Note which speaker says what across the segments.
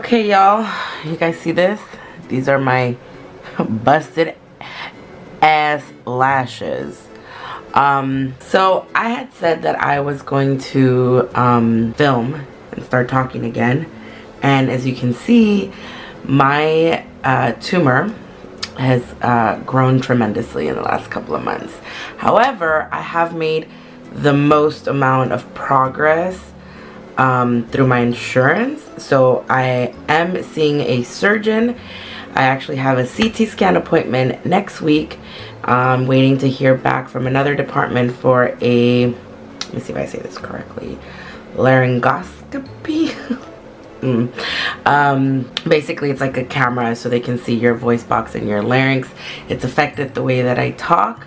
Speaker 1: Okay, y'all. You guys see this? These are my busted ass lashes. Um, so I had said that I was going to um, film and start talking again. And as you can see, my uh, tumor has uh, grown tremendously in the last couple of months. However, I have made the most amount of progress um, through my insurance. So I am seeing a surgeon. I actually have a CT scan appointment next week. I'm waiting to hear back from another department for a, let me see if I say this correctly, laryngoscopy. mm. um, basically, it's like a camera so they can see your voice box and your larynx. It's affected the way that I talk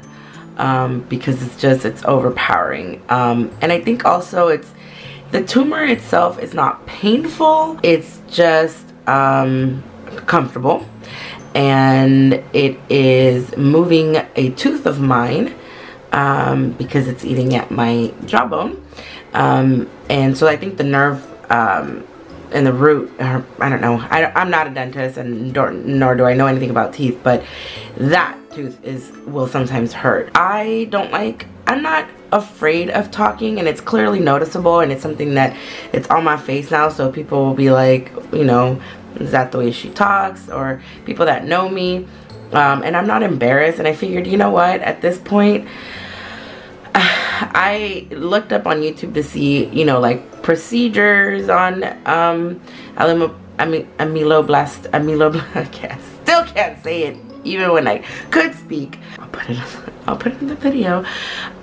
Speaker 1: um, because it's just, it's overpowering. Um, and I think also it's, the tumor itself is not painful. It's just um, comfortable. And it is moving a tooth of mine um, because it's eating at my jawbone. Um, and so I think the nerve um, and the root, I don't know. I, am not a dentist and nor do I know anything about teeth, but that tooth is will sometimes hurt. I don't like, I'm not afraid of talking and it's clearly noticeable and it's something that it's on my face now so people will be like, you know, is that the way she talks? Or people that know me. Um, and I'm not embarrassed and I figured, you know what, at this point, I looked up on YouTube to see, you know, like procedures on um, I mean, ameloblast, ameloblast, I can't, still can't say it even when I could speak. I'll put it, I'll put it in the video.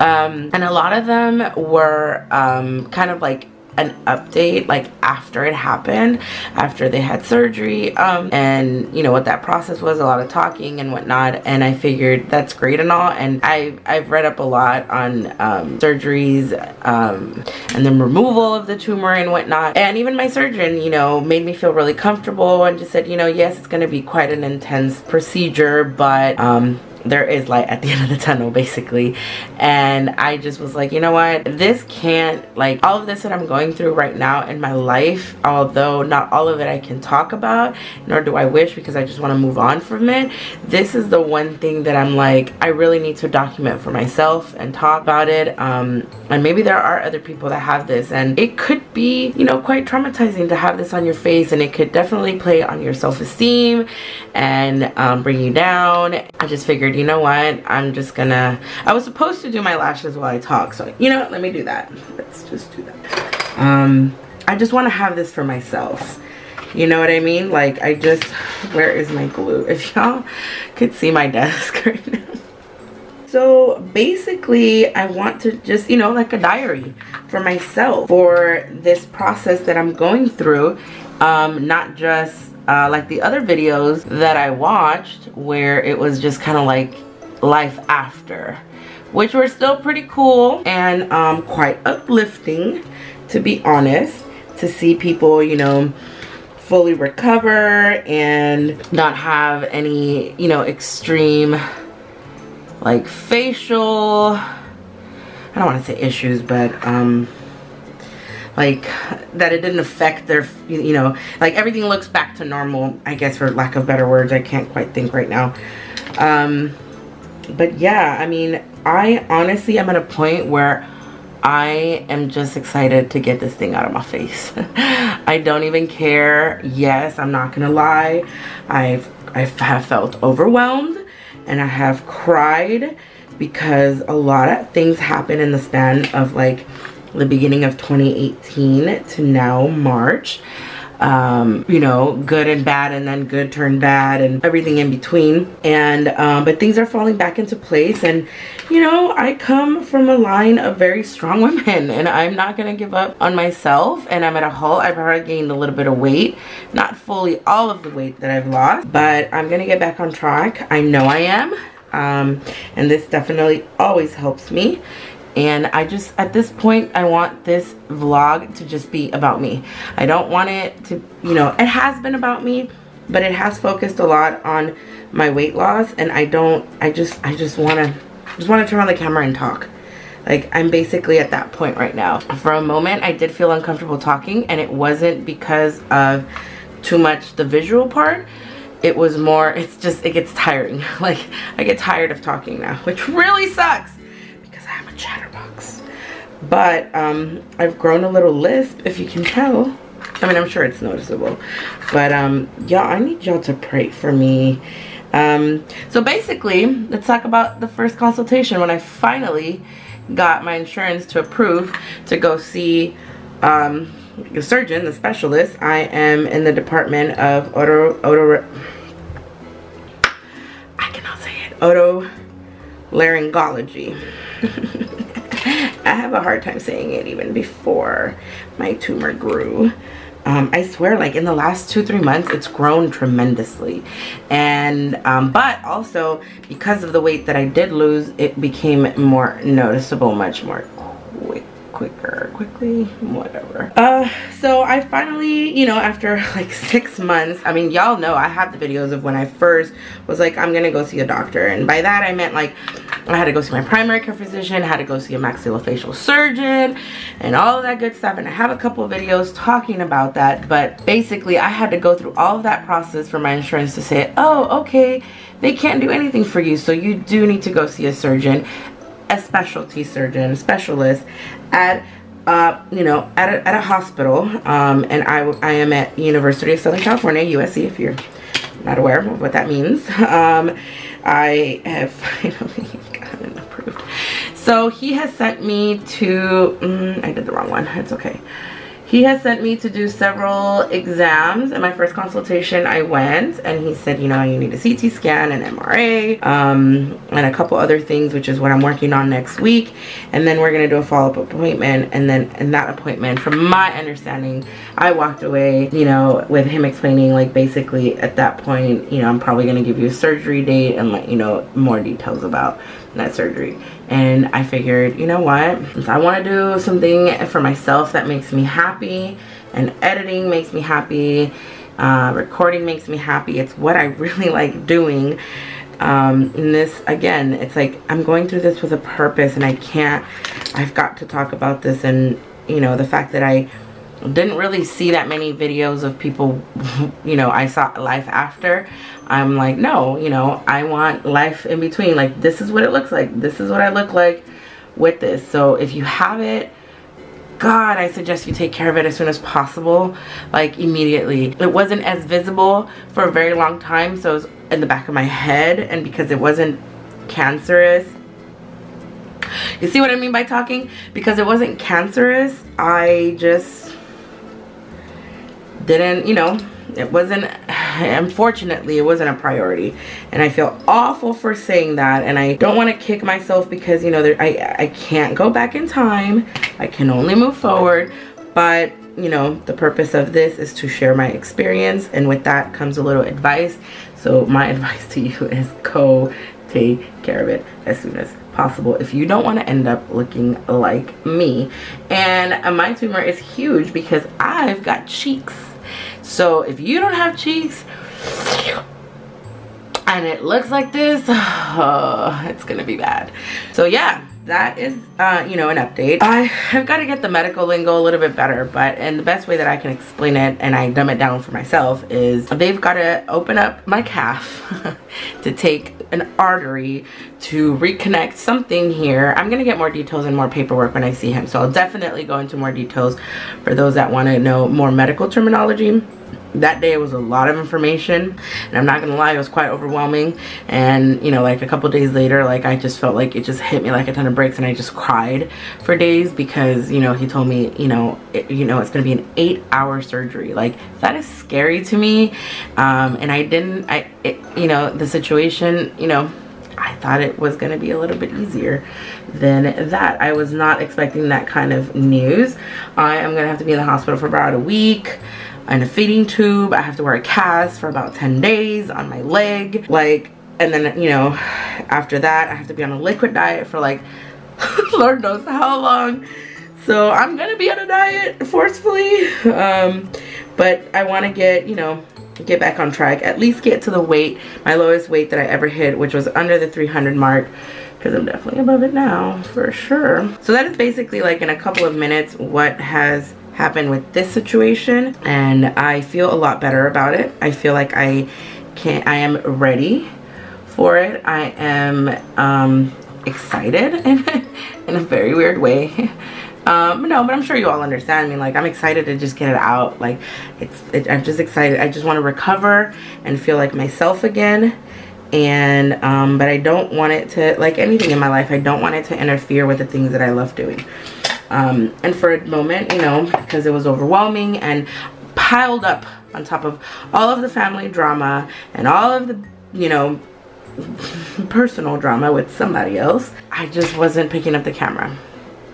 Speaker 1: Um, and a lot of them were um, kind of like an update like after it happened after they had surgery um and you know what that process was a lot of talking and whatnot. And i figured that's great and all. And i've i've read up a lot on um surgeries um and then removal of the tumor and whatnot. And even my surgeon you know made me feel really comfortable and just said you know yes it's going to be quite an intense procedure but um there is light at the end of the tunnel basically. And I just was like you know what? This can't like all of this that I'm going through right now in my life although not all of it I can talk about nor do I wish because I just want to move on from it this is the one thing that I'm like I really need to document for myself and talk about it. Um, and maybe there are other people that have this and it could be you know quite traumatizing to have this on your face and it could definitely play on your self-esteem and um, bring you down. I just figured figured, you know what, I'm just gonna, I was supposed to do my lashes while I talk, so you know let me do that. Let's just do that. Um, I just wanna have this for myself. You know what I mean? Like, I just, where is my glue? If y'all could see my desk right now. So basically, I want to just, you know, like a diary for myself for this process that I'm going through. Um, not just uh, like the other videos that I watched where it was just kind of like life after which were still pretty cool and um, quite uplifting to be honest to see people you know fully recover and not have any you know extreme like facial I don't want to say issues but um like that it didn't affect their you know like everything looks back to normal i guess for lack of better words i can't quite think right now um but yeah i mean i honestly am at a point where I am just excited to get this thing out of my face. I don't even care. Yes, I'm not gonna lie. I've I have felt overwhelmed and I have cried because a lot of things happen in the span of like the beginning of 2018 to now March. Um, you know, good and bad and then good turned bad and everything in between. And, um, but things are falling back into place. And, you know, I come from a line of very strong women and I'm not going to give up on myself. And I'm at a halt. I've already gained a little bit of weight, not fully all of the weight that I've lost, but I'm going to get back on track. I know I am. Um, and this definitely always helps me and I just at this point I want this vlog to just be about me. I don't want it to you know it has been about me but it has focused a lot on my weight loss. And I don't I just I just want to just want to turn on the camera and talk. Like I'm basically at that point right now. For a moment I did feel uncomfortable talking and it wasn't because of too much the visual part. It was more it's just it gets tiring. Like I get tired of talking now which really sucks chatterbox. But um, I've grown a little lisp if you can tell. I mean I'm sure it's noticeable. But um y'all I need y'all to pray for me. Um so basically let's talk about the first consultation when I finally got my insurance to approve to go see um the surgeon, the specialist. I am in the department of oto, oto I cannot say it, otolaryngology. I have a hard time saying it even before my tumor grew. Um, I swear like in the last two three months it's grown tremendously and um, but also because of the weight that I did lose it became more noticeable much more quicker quickly whatever. Uh so i finally you know after like six months i mean y'all know i have the videos of when i first was like i'm gonna go see a doctor. And by that i meant like i had to go see my primary care physician had to go see a maxillofacial surgeon and all of that good stuff. And i have a couple of videos talking about that. But basically i had to go through all of that process for my insurance to say oh okay they can't do anything for you so you do need to go see a surgeon a specialty surgeon, specialist at uh, you know, at a, at a hospital, um, and I, I am at University of Southern California, USC, if you're not aware of what that means. Um, I have finally gotten approved. So he has sent me to, mm, I did the wrong one, it's okay. He has sent me to do several exams. In my first consultation, I went and he said, you know, you need a CT scan, an MRA, um, and a couple other things, which is what I'm working on next week. And then we're going to do a follow-up appointment. And then in that appointment, from my understanding, I walked away, you know, with him explaining, like, basically at that point, you know, I'm probably going to give you a surgery date and, like, you know, more details about that surgery. And I figured you know what? If I want to do something for myself that makes me happy and editing makes me happy uh, recording makes me happy it's what I really like doing um, and this again it's like I'm going through this with a purpose and I can't I've got to talk about this and you know the fact that I didn't really see that many videos of people you know I saw life after I'm like, no, you know, I want life in between. Like, this is what it looks like. This is what I look like with this. So if you have it, God, I suggest you take care of it as soon as possible, like immediately. It wasn't as visible for a very long time, so it was in the back of my head, and because it wasn't cancerous, you see what I mean by talking? Because it wasn't cancerous, I just didn't, you know, it wasn't unfortunately it wasn't a priority. And I feel awful for saying that and I don't want to kick myself because you know there, I, I can't go back in time. I can only move forward. But you know the purpose of this is to share my experience and with that comes a little advice. So my advice to you is go take care of it as soon as possible if you don't want to end up looking like me. And my tumor is huge because I've got cheeks so if you don't have cheeks and it looks like this, uh, it's gonna be bad. So yeah, that is, uh, you know, an update. I have got to get the medical lingo a little bit better, but and the best way that I can explain it and I dumb it down for myself is they've got to open up my calf to take an artery to reconnect something here. I'm going to get more details and more paperwork when I see him. So I'll definitely go into more details for those that want to know more medical terminology that day was a lot of information and I'm not gonna lie it was quite overwhelming and you know like a couple days later like I just felt like it just hit me like a ton of bricks and I just cried for days because you know he told me you know it, you know it's gonna be an eight hour surgery like that is scary to me um, and I didn't I it, you know the situation you know I thought it was going to be a little bit easier than that. I was not expecting that kind of news. I am going to have to be in the hospital for about a week and a feeding tube. I have to wear a cast for about 10 days on my leg. Like, and then, you know, after that, I have to be on a liquid diet for like, Lord knows how long. So I'm gonna be on a diet forcefully. Um, but I wanna get, you know, get back on track. At least get to the weight, my lowest weight that I ever hit, which was under the 300 mark because I'm definitely above it now for sure. So that is basically like in a couple of minutes what has happened with this situation and I feel a lot better about it. I feel like I can I am ready for it. I am um, excited in, a very weird way. Um, no, but I'm sure you all understand me. Like, I'm excited to just get it out. Like, it's, it, I'm just excited. I just want to recover and feel like myself again and um, but I don't want it to like anything in my life I don't want it to interfere with the things that I love doing um, and for a moment you know because it was overwhelming and piled up on top of all of the family drama and all of the you know personal drama with somebody else I just wasn't picking up the camera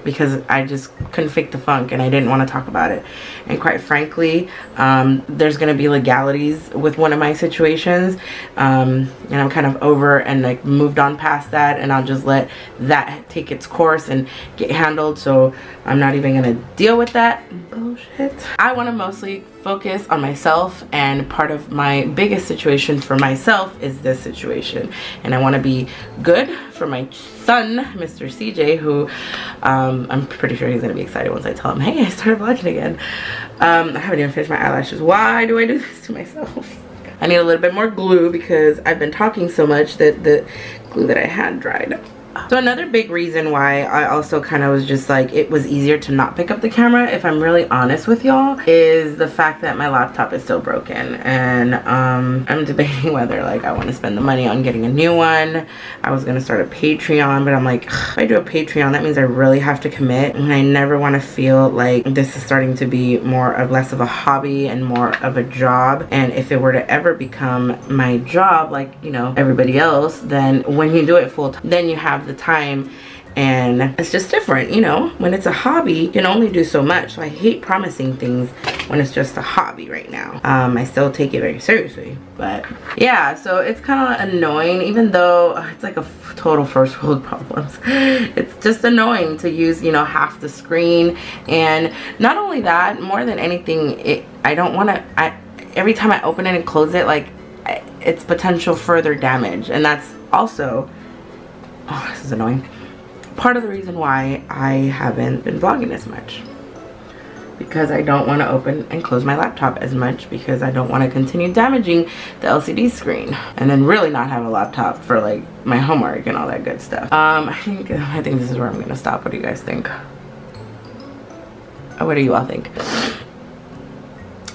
Speaker 1: because I just couldn't fake the funk and I didn't want to talk about it. And quite frankly, um, there's going to be legalities with one of my situations. Um, and I'm kind of over and like moved on past that and I'll just let that take its course and get handled. So I'm not even going to deal with that bullshit. I want to mostly focus on myself and part of my biggest situation for myself is this situation. And I want to be good for my son Mr. CJ who um, I'm pretty sure he's gonna be excited once I tell him hey I started vlogging again. Um, I haven't even finished my eyelashes. Why do I do this to myself? I need a little bit more glue because I've been talking so much that the glue that I had dried so another big reason why I also kind of was just like it was easier to not pick up the camera if I'm really honest with y'all is the fact that my laptop is still broken and um, I'm debating whether like I want to spend the money on getting a new one. I was gonna start a Patreon but I'm like if I do a Patreon that means I really have to commit and I never want to feel like this is starting to be more of less of a hobby and more of a job and if it were to ever become my job like you know everybody else then when you do it full time then you have the time. And it's just different you know? When it's a hobby you can only do so much. So i hate promising things when it's just a hobby right now. Um, i still take it very seriously. But yeah so it's kind of annoying even though it's like a total first world problems. It's just annoying to use you know half the screen. And not only that more than anything it i don't want to i every time i open it and close it like it's potential further damage. And that's also oh this is annoying part of the reason why I haven't been vlogging as much because I don't want to open and close my laptop as much because I don't want to continue damaging the LCD screen and then really not have a laptop for like my homework and all that good stuff. Um, I think I think this is where I'm gonna stop. What do you guys think? What do you all think?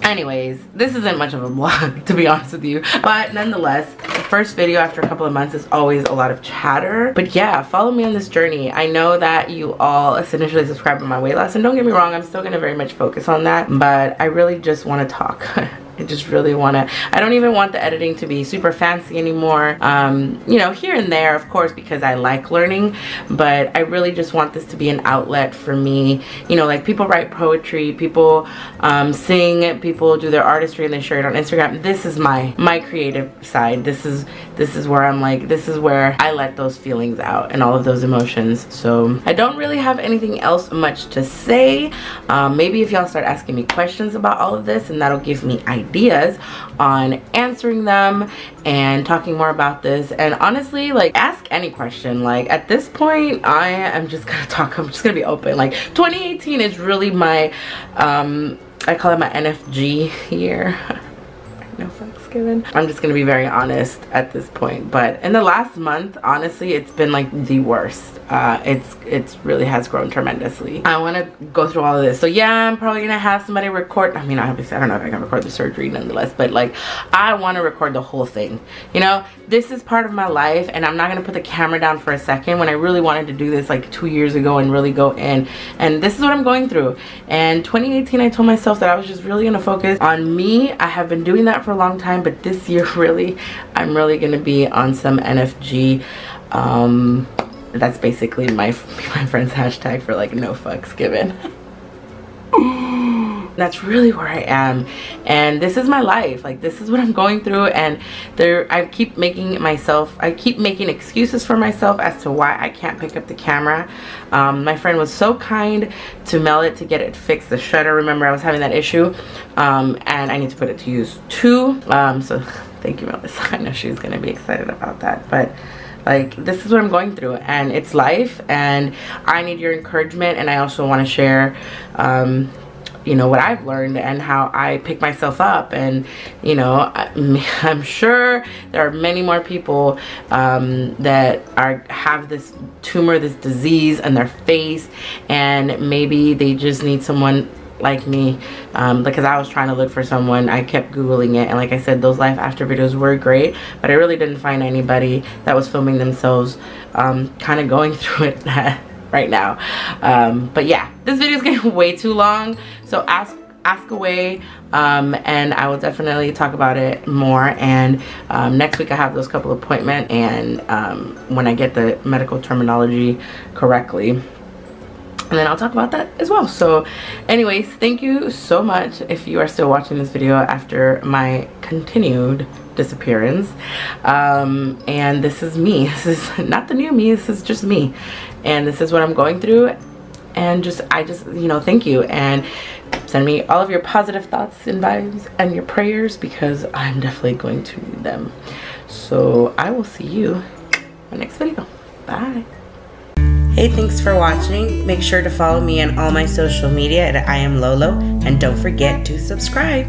Speaker 1: Anyways this isn't much of a vlog to be honest with you. But nonetheless the first video after a couple of months is always a lot of chatter. But yeah follow me on this journey. I know that you all essentially subscribe to my weight loss and don't get me wrong i'm still gonna very much focus on that but i really just want to talk I just really want to, I don't even want the editing to be super fancy anymore. Um, you know, here and there, of course, because I like learning, but I really just want this to be an outlet for me. You know, like people write poetry, people um, sing, people do their artistry and they share it on Instagram. This is my, my creative side. This is, this is where I'm like, this is where I let those feelings out and all of those emotions. So I don't really have anything else much to say. Um, maybe if y'all start asking me questions about all of this and that'll give me ideas ideas on answering them and talking more about this. And honestly like ask any question. Like at this point I am just gonna talk. I'm just gonna be open. Like 2018 is really my um I call it my NFG year. No fucks given. I'm just gonna be very honest at this point. But in the last month, honestly, it's been like the worst. Uh, it's it's really has grown tremendously. I want to go through all of this. So yeah, I'm probably gonna have somebody record. I mean, obviously, I don't know if I can record the surgery nonetheless, but like, I want to record the whole thing. You know, this is part of my life, and I'm not gonna put the camera down for a second when I really wanted to do this like two years ago and really go in. And this is what I'm going through. And 2018, I told myself that I was just really gonna focus on me. I have been doing that for for a long time but this year really I'm really gonna be on some NFG um, that's basically my my friend's hashtag for like no fucks given that's really where I am. And this is my life. Like this is what I'm going through. And there I keep making myself I keep making excuses for myself as to why I can't pick up the camera. Um, my friend was so kind to mail it to get it fixed the shutter. Remember I was having that issue. Um, and I need to put it to use too. Um, so thank you Melissa. I know she's gonna be excited about that. But like this is what I'm going through. And it's life. And I need your encouragement. And I also want to share um, you know what I've learned and how I pick myself up. And you know I, am sure there are many more people um, that are have this tumor this disease in their face. And maybe they just need someone like me. Um, because I was trying to look for someone. I kept googling it. And like I said those life after videos were great but I really didn't find anybody that was filming themselves um, kind of going through it right now. Um, but yeah this video is getting way too long so ask ask away um, and I will definitely talk about it more and um, next week I have those couple appointment and um, when I get the medical terminology correctly and then I'll talk about that as well. So anyways, thank you so much if you are still watching this video after my continued disappearance. Um, and this is me. This is not the new me. This is just me. And this is what I'm going through. And just, I just, you know, thank you. And send me all of your positive thoughts and vibes and your prayers because I'm definitely going to need them. So I will see you in my next video. Bye. Hey, thanks for watching. Make sure to follow me on all my social media at I am Lolo and don't forget to subscribe.